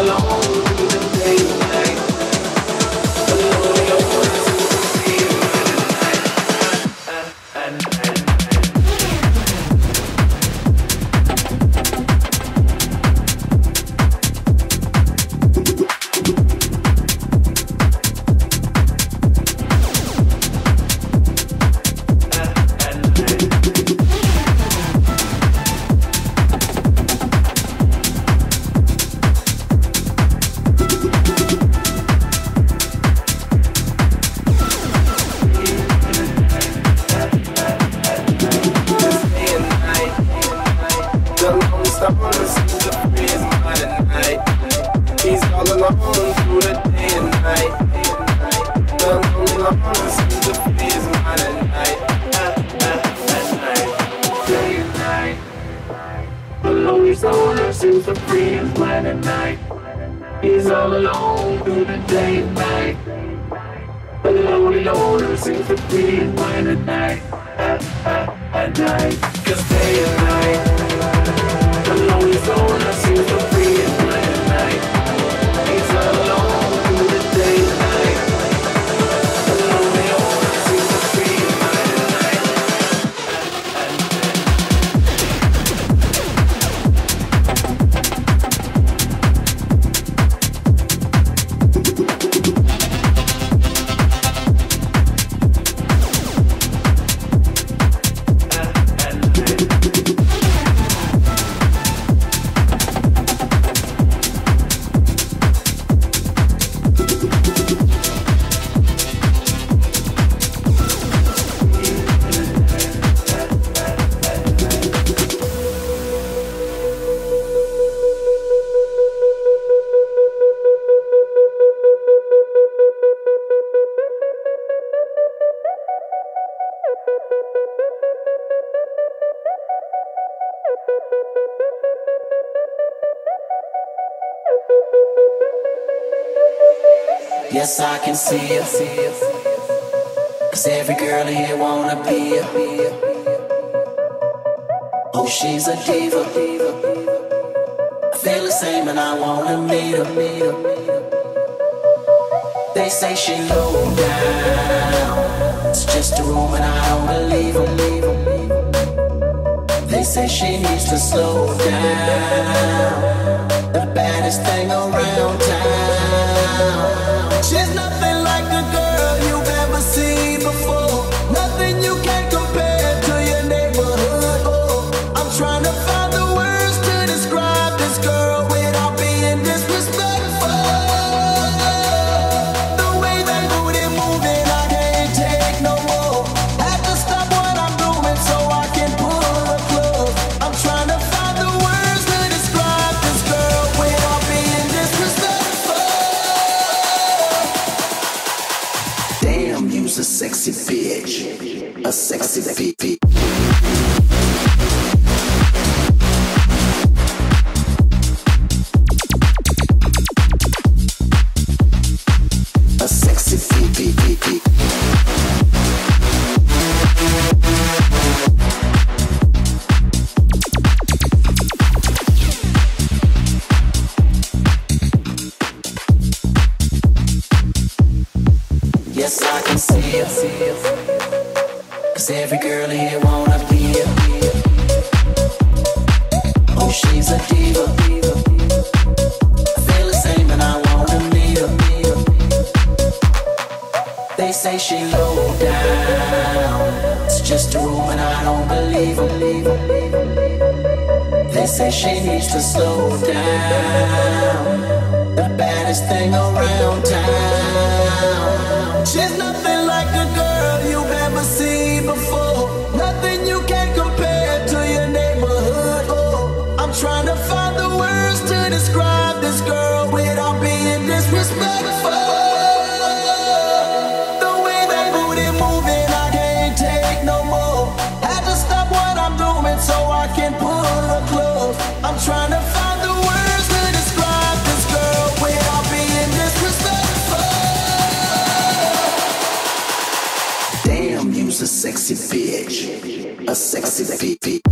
alone Yes, I can see it. Cause every girl here wanna be a. Oh, she's a diva. I feel the same and I wanna meet her. They say she low down. It's just a room and I don't believe her. They say she needs to slow down. The baddest thing around. She's nothing A say she needs to slow down. The baddest thing around town. She's nothing like a girl you've A sexy bitch.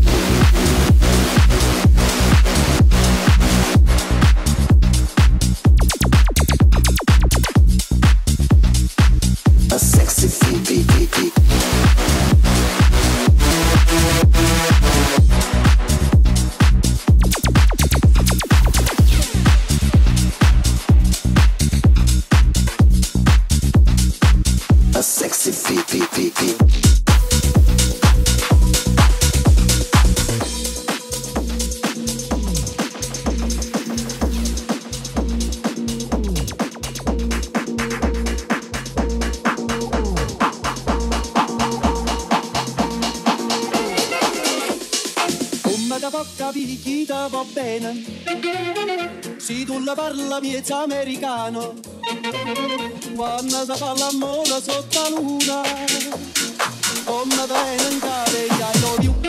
Da poca picchita va bene. Se tu la parla miezza americano Quando si fa l'amore sotto la luna Come viene in care I love you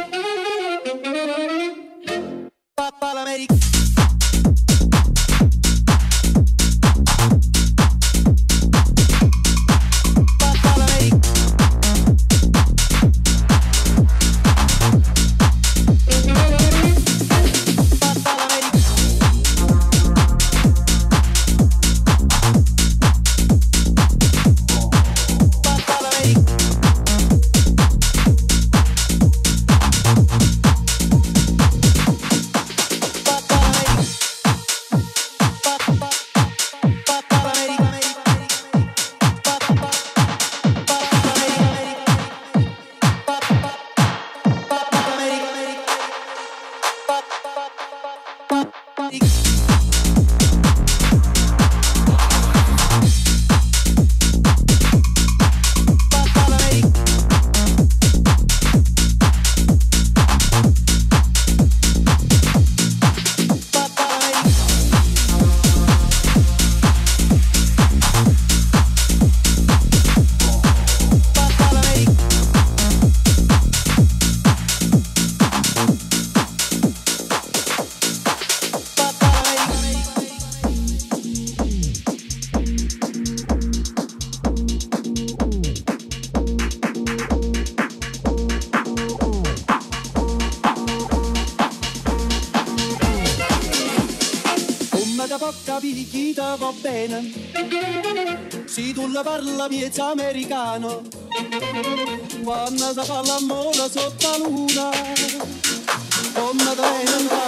mezzo americano. Quando si parla mola sotto la luna come da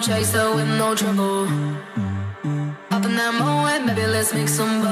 chaser with no trouble. Up in that moment, baby, let's make some.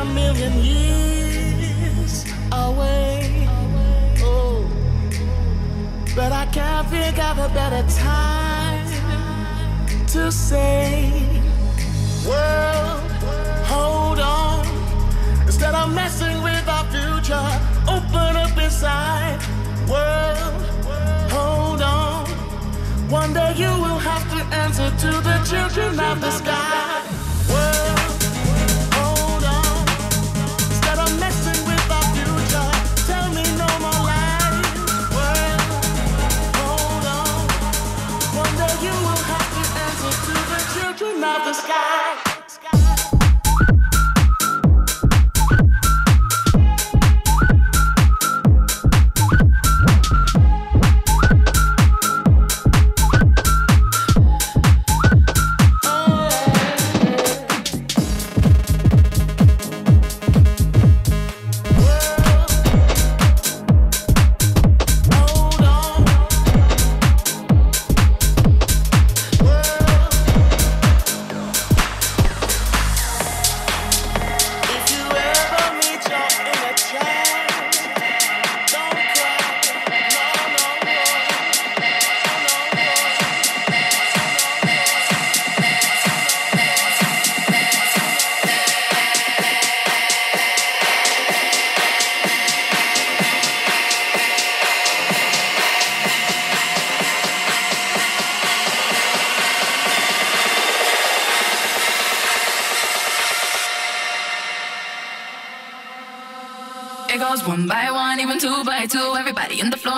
a million years away. Oh, but I can't think of a better time to say, World, hold on. Instead of messing with our future, open up inside. World, hold on. One day you will have to answer to the children of the sky. Children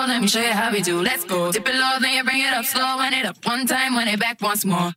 let me show you how we do. Let's go. Dip it low, then you bring it up slow. Wind it up one time, wind it back once more.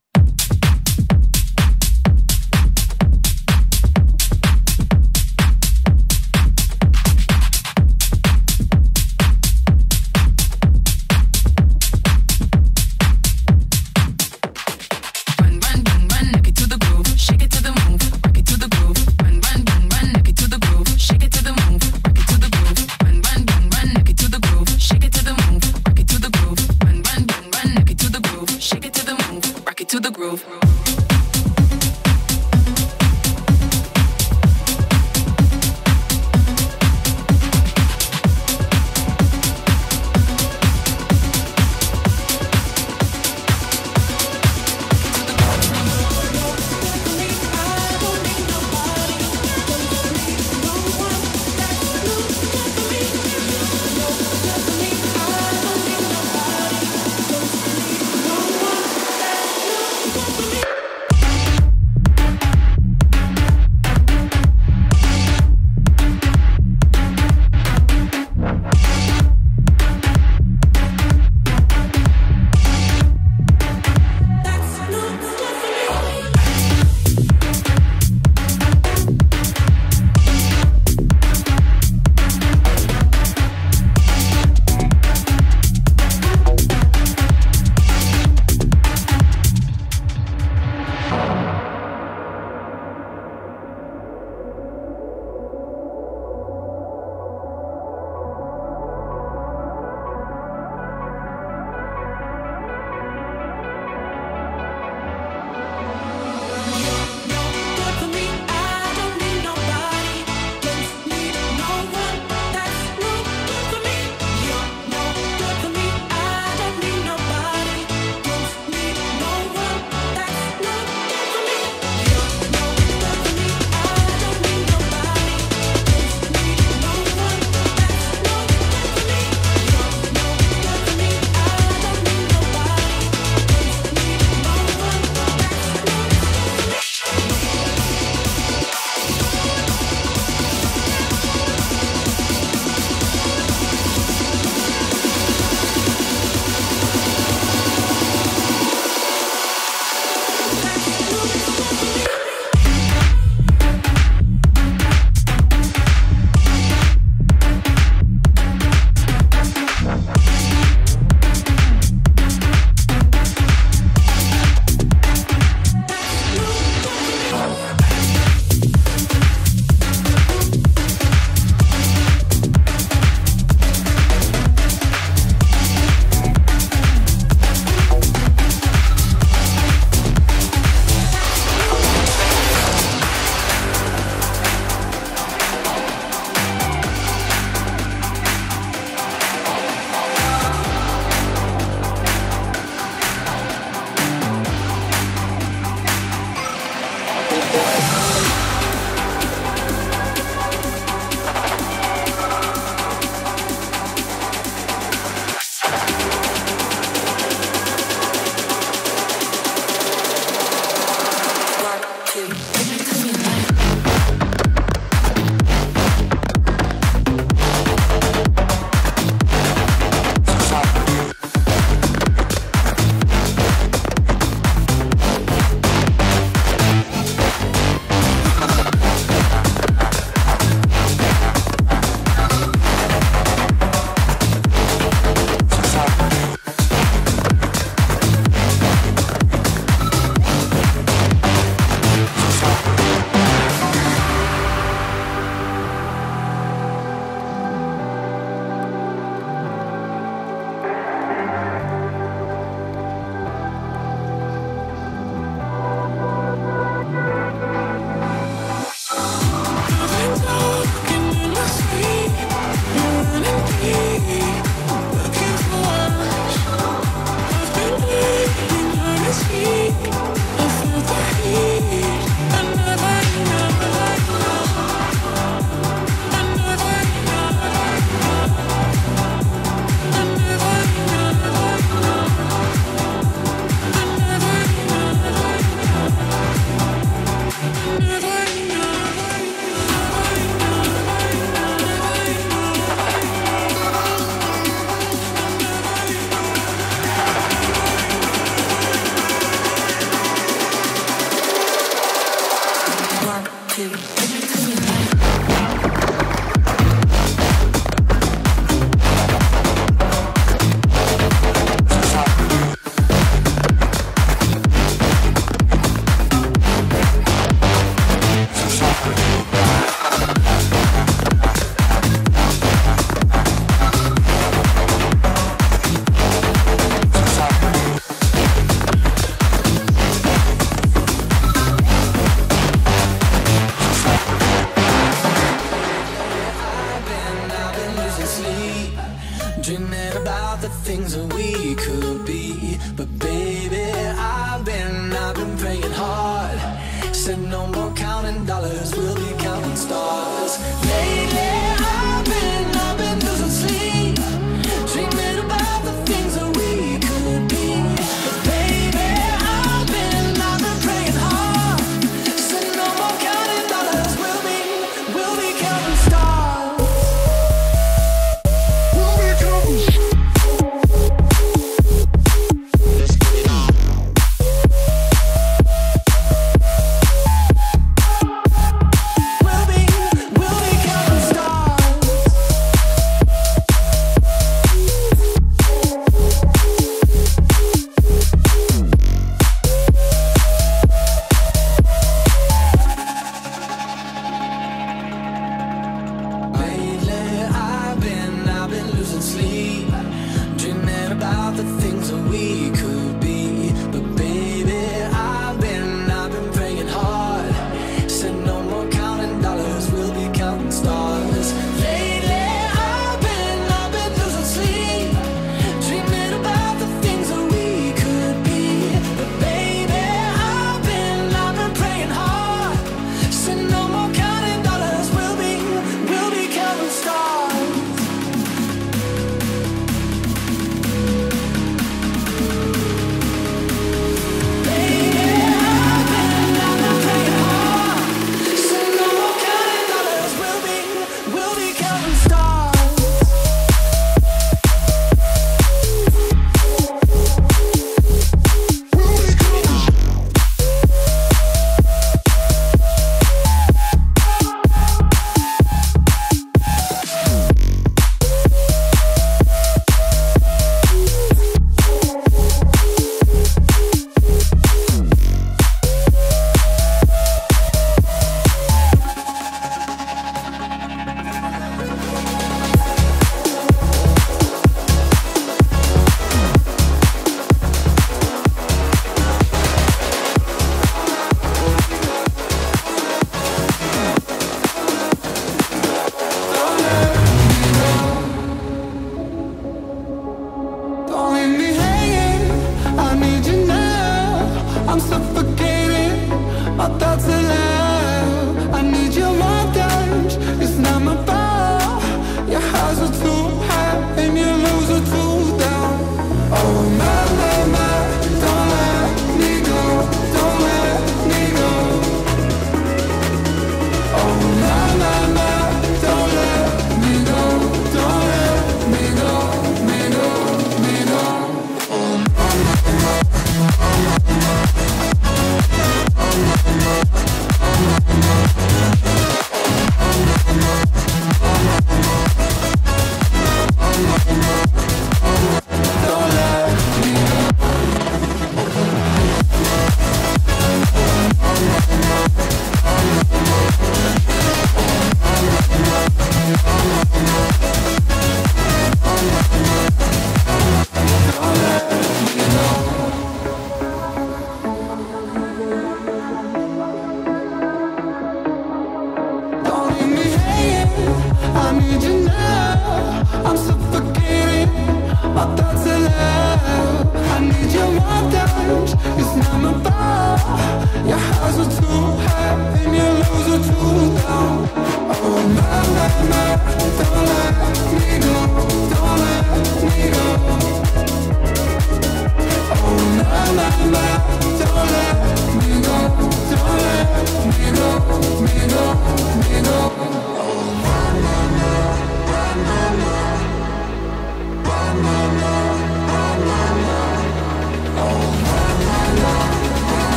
I'm suffocating. My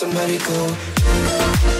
somebody go.